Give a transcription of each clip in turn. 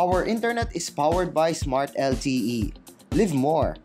Our internet is powered by Smart LTE. Live more.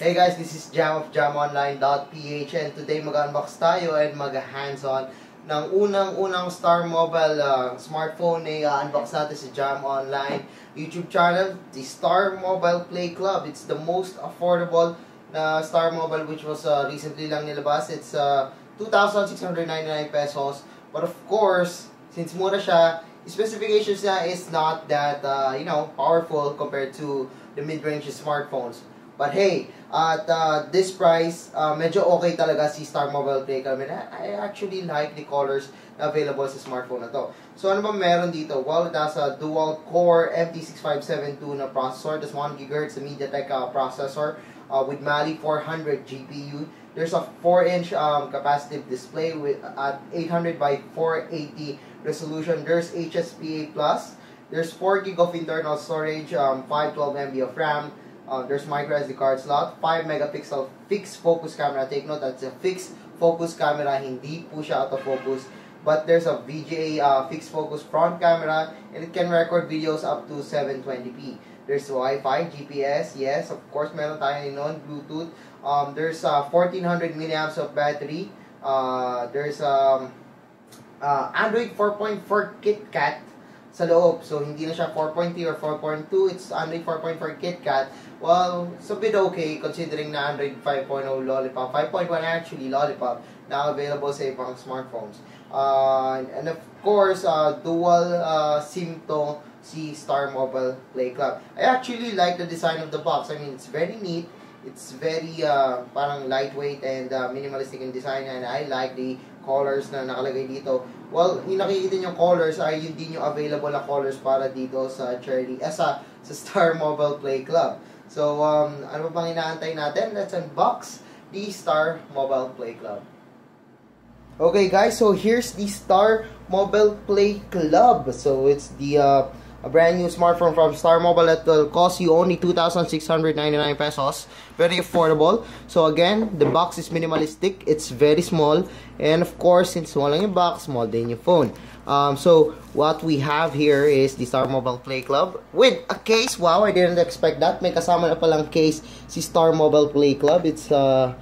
Hey guys, this is Jam of JamOnline.ph and today mag-unbox tayo and mag-hands-on ng unang-unang Star Mobile uh, smartphone na i-unbox natin sa Jam Online YouTube channel, the Star Mobile Play Club. It's the most affordable na Star Mobile which was uh, recently lang nilabas. It's uh, 2,699 pesos. But of course, since mura siya, specifications niya is not that, uh, you know, powerful compared to the mid-range smartphones. But hey, at uh, this price, uh, medyo okay talaga si Star Mobile Play. And I actually like the colors na available sa smartphone na to. So ano ba meron dito? Well, it has a dual-core MT6572 na processor. That's 1 GHz MediaTek uh, processor uh, with Mali 400 GPU. There's a 4-inch um, capacitive display with at 800 by 480 resolution. There's HSPA+. Plus. There's 4 GB of internal storage, um, 512 MB of RAM, Uh, there's micro SD card slot, 5 megapixel fixed focus camera. Take note, that's a fixed focus camera, hindi po siya autofocus. But there's a VGA uh, fixed focus front camera, and it can record videos up to 720p. There's Wi-Fi, GPS, yes, of course, meron tayo nun, Bluetooth. Um, there's uh, 1400 milliamps of battery. Uh, there's um, uh, Android 4.4 KitKat sa loob. So, hindi na siya 4.3 or 4.2. It's Android 4.4 KitKat. Well, it's a bit okay considering na Android 5.0 Lollipop. 5.1 actually Lollipop na available sa ibang smartphones. Uh, and of course, uh, dual uh, SIM to si Star Mobile Play Club. I actually like the design of the box. I mean, it's very neat. It's very uh, parang lightweight and uh, minimalistic in design and I like the colors na nakalagay dito. Well, yung nakikita nyo colors ay yun din yung available na colors para dito sa Cherry, eh, sa, sa Star Mobile Play Club. So, um, ano pa bang inaantay natin? Let's unbox the Star Mobile Play Club. Okay guys, so here's the Star Mobile Play Club. So it's the uh, a brand new smartphone from Star Mobile that will cost you only 2,699 pesos. Very affordable. So again, the box is minimalistic. It's very small. And of course, since small lang yung box, small din yung phone. Um, so what we have here is the Star Mobile Play Club with a case. Wow, I didn't expect that. May kasama na palang case si Star Mobile Play Club. It's a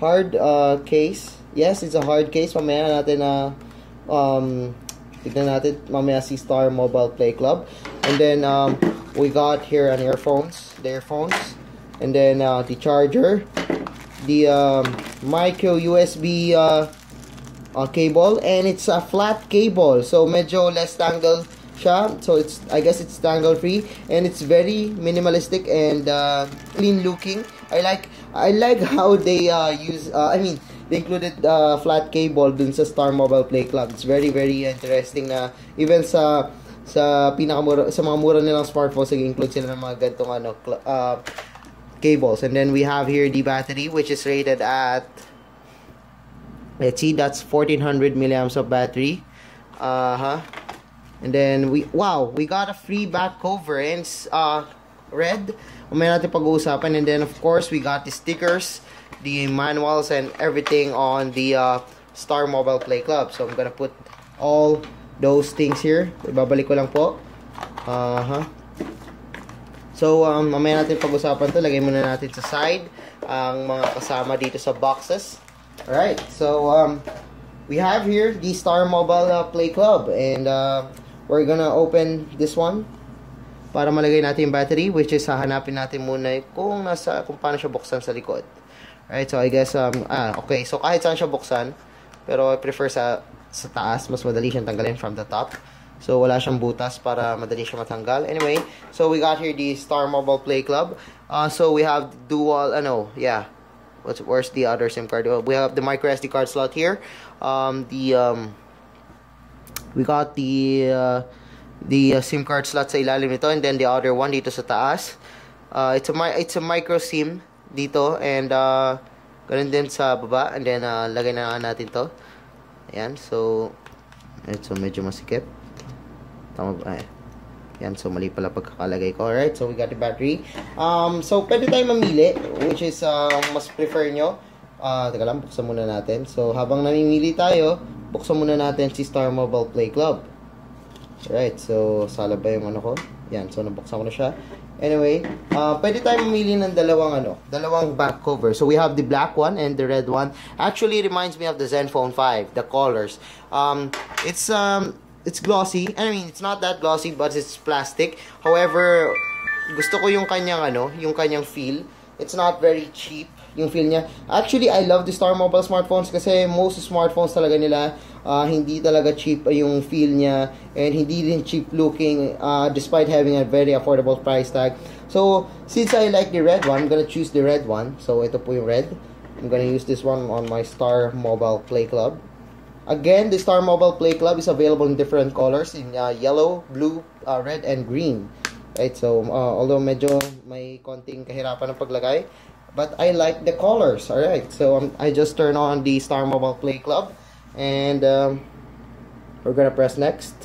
hard uh, case. Yes, it's a hard case. Mamaya natin na uh, um, Tignan natin mamaya si Star Mobile Play Club. And then um, we got here an earphones, the earphones. And then uh, the charger, the um, micro USB uh, uh, cable. And it's a flat cable. So medyo less tangle siya. So it's I guess it's tangle free and it's very minimalistic and uh, clean looking. I like I like how they uh, use uh, I mean they included uh, flat cable dun sa Star Mobile Play Club. It's very, very interesting na even sa sa pinakamura sa mga mura nilang smartphones nag-include sila ng mga ganitong ano uh, cables. And then we have here the battery which is rated at let's see that's 1400 milliamps of battery. Uh-huh. And then we wow we got a free back cover and uh red may natin pag-uusapan and then of course we got the stickers the manuals and everything on the uh, Star Mobile Play Club. So I'm gonna put all those things here. Ibabalik ko lang po. Uh -huh. So, um, mamaya natin pag-usapan to. Lagay muna natin sa side ang mga kasama dito sa boxes. Alright, so um, we have here the Star Mobile uh, Play Club and uh, we're gonna open this one para malagay natin yung battery which is hahanapin natin muna kung nasa kung paano siya buksan sa likod. Right, so I guess, um, ah, okay. So, kahit saan siya buksan, pero I prefer sa, sa taas, mas madali siyang tanggalin from the top. So, wala siyang butas para madali siya matanggal. Anyway, so we got here the Star Mobile Play Club. Uh, so, we have dual, ano, yeah. What's, where's the other SIM card? We have the micro SD card slot here. Um, the, um, we got the, uh, the uh, SIM card slot sa ilalim nito and then the other one dito sa taas. Uh, it's a it's a micro SIM dito and uh, ganun din sa baba and then uh, lagay na natin to. Ayan so ito medyo masikip. Tama ba? Ay yan so mali pala pagkakalagay ko. Alright so we got the battery. Um, so pwede tayo mamili which is uh, mas prefer nyo. Uh, teka lang buksan muna natin. So habang namimili tayo buksan muna natin si Star Mobile Play Club Right, so sala ba yung ano ko? Yan, so nabuksan ko na siya. Anyway, uh, pwede tayo mamili ng dalawang ano, dalawang back cover. So we have the black one and the red one. Actually reminds me of the Zenfone 5, the colors. Um, it's um, it's glossy. I mean, it's not that glossy, but it's plastic. However, gusto ko yung kanyang ano, yung kanyang feel. It's not very cheap yung feel niya. Actually, I love the Star Mobile smartphones kasi most smartphones talaga nila uh, hindi talaga cheap yung feel niya and hindi din cheap looking uh, despite having a very affordable price tag. So, since I like the red one, I'm gonna choose the red one. So, ito po yung red. I'm gonna use this one on my Star Mobile Play Club. Again, the Star Mobile Play Club is available in different colors in uh, yellow, blue, uh, red, and green. Right, so uh, although medyo may konting kahirapan ng paglagay, but I like the colors. All right, so um, I just turn on the Star Mobile Play Club, and um, we're gonna press next.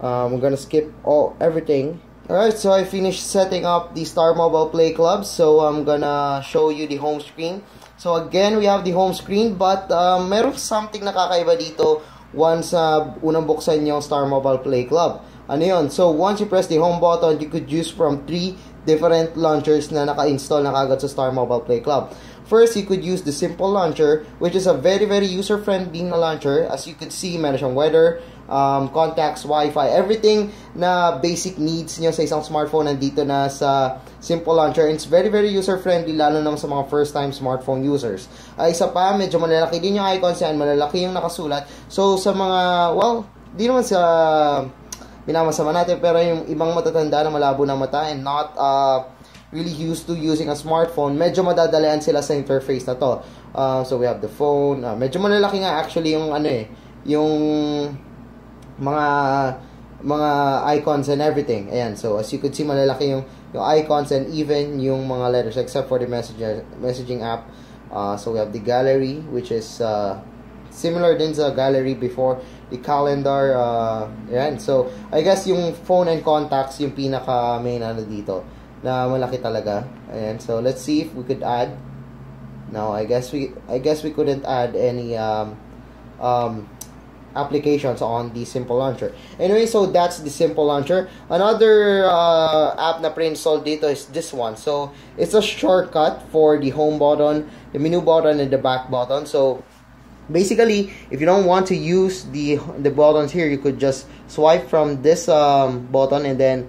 Um, we're gonna skip all everything. All right, so I finished setting up the Star Mobile Play Club. So I'm gonna show you the home screen. So again, we have the home screen, but um, meron something nakakaiba dito once uh, unang buksan yung Star Mobile Play Club. Ano yun? So once you press the home button, you could use from three different launchers na naka-install na kagad sa Star Mobile Play Club. First, you could use the simple launcher, which is a very, very user-friendly na launcher. As you could see, meron siyang weather, um, contacts, Wi-Fi, everything na basic needs niyo sa isang smartphone nandito na sa simple launcher. And it's very, very user-friendly, lalo na sa mga first-time smartphone users. Uh, isa pa, medyo malalaki din yung icons yan, malalaki yung nakasulat. So, sa mga, well, di naman sa minamasama natin pero yung ibang matatanda na malabo ng mata and not uh, really used to using a smartphone, medyo madadalian sila sa interface na to. Uh, so we have the phone, uh, medyo malalaki nga actually yung ano eh, yung mga mga icons and everything. Ayan, so as you could see malalaki yung yung icons and even yung mga letters except for the messenger messaging app. Uh, so we have the gallery which is uh, similar din sa gallery before the calendar uh, yan. So I guess yung phone and contacts yung pinaka main ano dito na malaki talaga. Ayan. So let's see if we could add. No I guess we I guess we couldn't add any um, um, applications on the simple launcher. Anyway so that's the simple launcher. Another uh, app na pre-install dito is this one. So it's a shortcut for the home button the menu button and the back button. So basically if you don't want to use the the buttons here you could just swipe from this um, button and then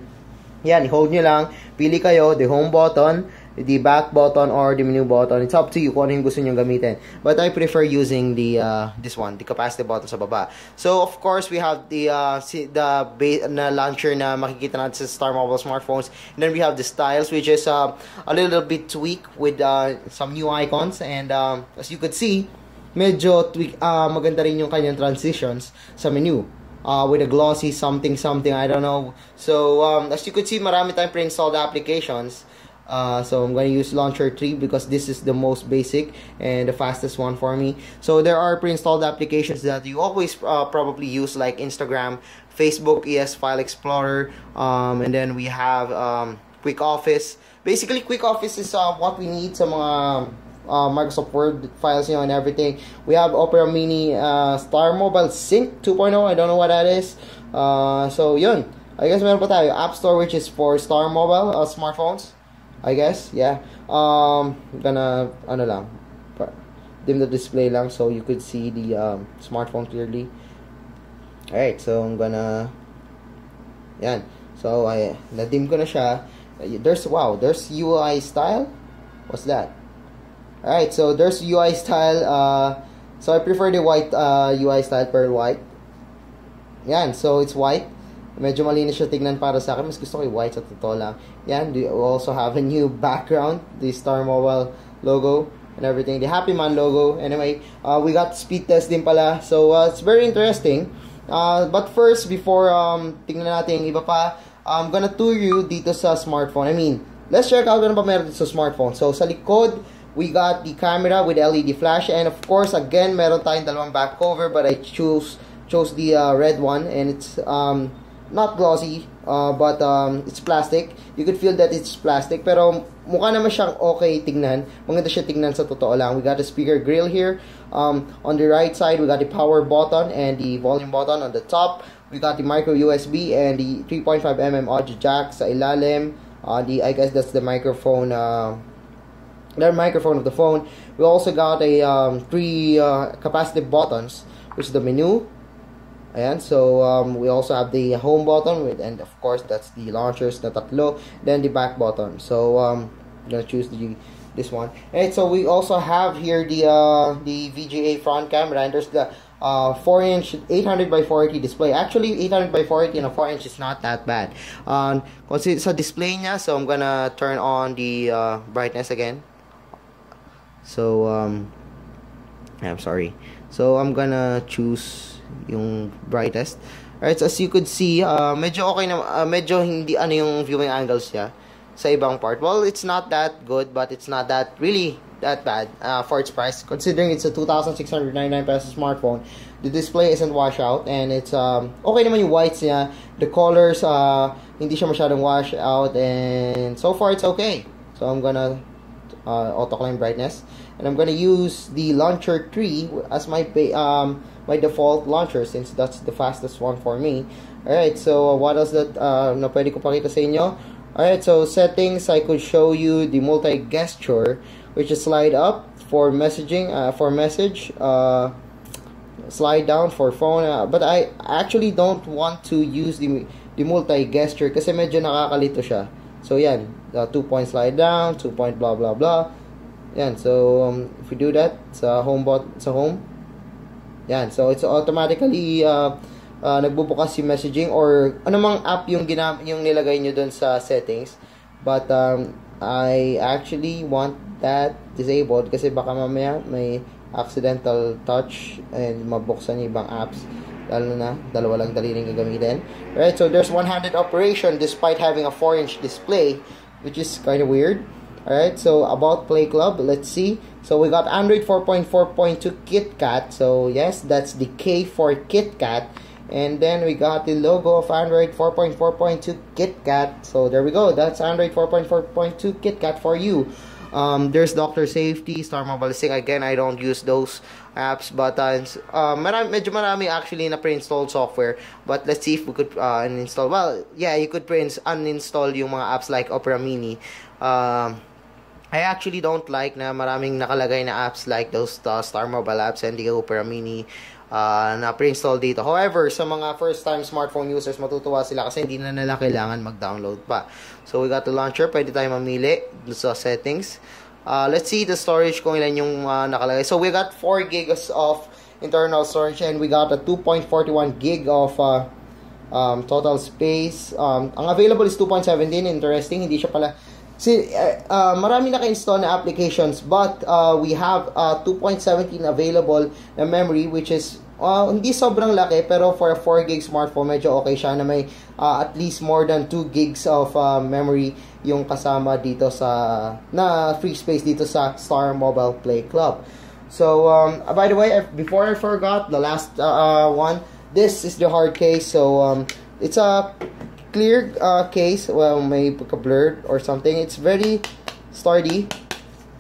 yan hold nyo lang. Pili kayo the home button the back button or the menu button. It's up to you kung ano gusto nyo gamitin. But I prefer using the uh, this one the capacitive button sa baba. So of course we have the uh, the na launcher na makikita natin sa Star Mobile smartphones. And then we have the styles which is uh, a little bit tweak with uh, some new icons. And um, as you could see medyo tweak, uh, maganda rin yung kanyang transitions sa menu. Uh, with a glossy something something, I don't know. So, um, as you could see, marami tayong pre-installed applications. Uh, so I'm going to use Launcher 3 because this is the most basic and the fastest one for me. So there are pre-installed applications that you always uh, probably use like Instagram, Facebook, ES File Explorer, um, and then we have um, Quick Office. Basically, Quick Office is uh, what we need sa mga uh, Microsoft Word files you know, and everything. We have Opera Mini uh, Star Mobile Sync 2.0. I don't know what that is. Uh, so, yun. I guess meron pa tayo. App Store which is for Star Mobile uh, smartphones. I guess, yeah. Um, gonna, ano lang, dim the display lang so you could see the um, smartphone clearly. Alright, so I'm gonna, yan. So, I, na-dim ko na siya. There's, wow, there's UI style. What's that? Alright, so there's UI style. Uh, so I prefer the white uh, UI style per white. Yan, so it's white. Medyo malinis siya tignan para sa akin. Mas gusto ko yung white sa totoo lang. Yan, we also have a new background. The Star Mobile logo and everything. The Happy Man logo. Anyway, uh, we got speed test din pala. So, uh, it's very interesting. Uh, but first, before um, tingnan natin yung iba pa, I'm gonna tour you dito sa smartphone. I mean, let's check out ano pa meron dito sa smartphone. So, sa likod, we got the camera with LED flash and of course again meron tayong dalawang back cover but I choose chose the uh, red one and it's um, not glossy uh, but um, it's plastic you could feel that it's plastic pero mukha naman siyang okay tingnan maganda siya tingnan sa totoo lang we got the speaker grill here um, on the right side we got the power button and the volume button on the top we got the micro USB and the 3.5mm audio jack sa ilalim. Uh, the I guess that's the microphone. Uh, the microphone of the phone. We also got a um, three uh, capacitive buttons, which is the menu. And so um, we also have the home button, with, and of course that's the launchers na tatlo. Then the back button. So um, I'm gonna choose the this one. And so we also have here the uh, the VGA front camera, and there's the uh, 4 inch 800 by 480 display. Actually, 800 by 480 and a 4 inch is not that bad. Um, kasi sa display niya, so I'm gonna turn on the uh, brightness again. So, um, I'm sorry. So, I'm gonna choose yung brightest. Alright, so as you could see, uh, medyo okay na, uh, medyo hindi ano yung viewing angles niya sa ibang part. Well, it's not that good, but it's not that really that bad uh, for its price. Considering it's a 2,699 pesos smartphone, the display isn't wash out and it's um, okay naman yung whites niya. The colors, uh, hindi siya masyadong wash out and so far it's okay. So I'm gonna uh, auto climb brightness and I'm gonna use the launcher 3 as my um, my default launcher since that's the fastest one for me. Alright, so what else that uh, na pwede ko pakita sa inyo? Alright, so settings, I could show you the multi-gesture which is slide up for messaging uh, for message uh, slide down for phone uh, but I actually don't want to use the the multi gesture kasi medyo nakakalito siya so yan uh, two point slide down two point blah blah blah. Yan so um, if we do that sa home bot sa home. Yan so it's automatically uh, uh, nagbubukas si messaging or anumang app yung ginam yung nilagay nyo doon sa settings. But um, I actually want that disabled kasi baka mamaya may accidental touch and mabuksan yung ibang apps. Lalo na dalawa lang daliri gagamitin. Right so there's one-handed operation despite having a 4-inch display which is kind of weird alright so about play club let's see so we got android 4.4.2 kitkat so yes that's the k for kitkat and then we got the logo of Android 4.4.2 KitKat. So there we go. That's Android 4.4.2 KitKat for you. Um, there's Doctor Safety, Star Mobile Sync. Again, I don't use those apps, but uh, uh, marami, medyo marami actually na pre-installed software. But let's see if we could uh, uninstall. Well, yeah, you could pre uninstall yung mga apps like Opera Mini. Um, I actually don't like na maraming nakalagay na apps like those uh, Star Mobile apps and the Opera Mini uh, na pre-install dito. However, sa mga first-time smartphone users, matutuwa sila kasi hindi na nila kailangan mag-download pa. So, we got the launcher. Pwede tayo mamili sa settings. Uh, let's see the storage kung ilan yung uh, nakalagay. So, we got 4 gigs of internal storage and we got a 2.41 gig of uh, um, total space. Um, ang available is 2.17. Interesting. Hindi siya pala Si, uh, uh, marami naka-install na applications but uh, we have uh, 2.17 available na memory which is uh, hindi sobrang laki pero for a 4 gig smartphone medyo okay siya na may uh, at least more than 2 gigs of uh, memory yung kasama dito sa na free space dito sa Star Mobile Play Club. So um, by the way, before I forgot the last uh, one, this is the hard case. So um, it's a clear uh, case, well, may pagka-blurred or something. It's very sturdy.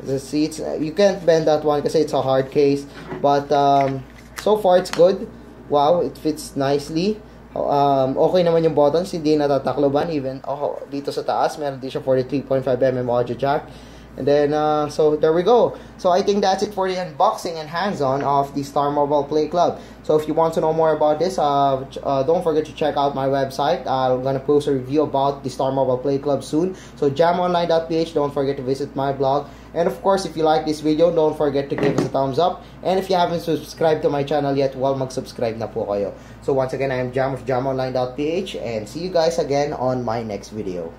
See, it's, you can't bend that one kasi it's a hard case. But um, so far, it's good. Wow, it fits nicely. Um, okay naman yung buttons, hindi natatakloban. Even oh, dito sa taas, meron din siya 43.5mm audio jack. And then, uh, so there we go. So I think that's it for the unboxing and hands-on of the Star Mobile Play Club. So if you want to know more about this, uh, uh, don't forget to check out my website. I'm going to post a review about the Star Mobile Play Club soon. So jamonline.ph, don't forget to visit my blog. And of course, if you like this video, don't forget to give us a thumbs up. And if you haven't subscribed to my channel yet, well, mag-subscribe na po kayo. So once again, I am Jam of jamonline.ph and see you guys again on my next video.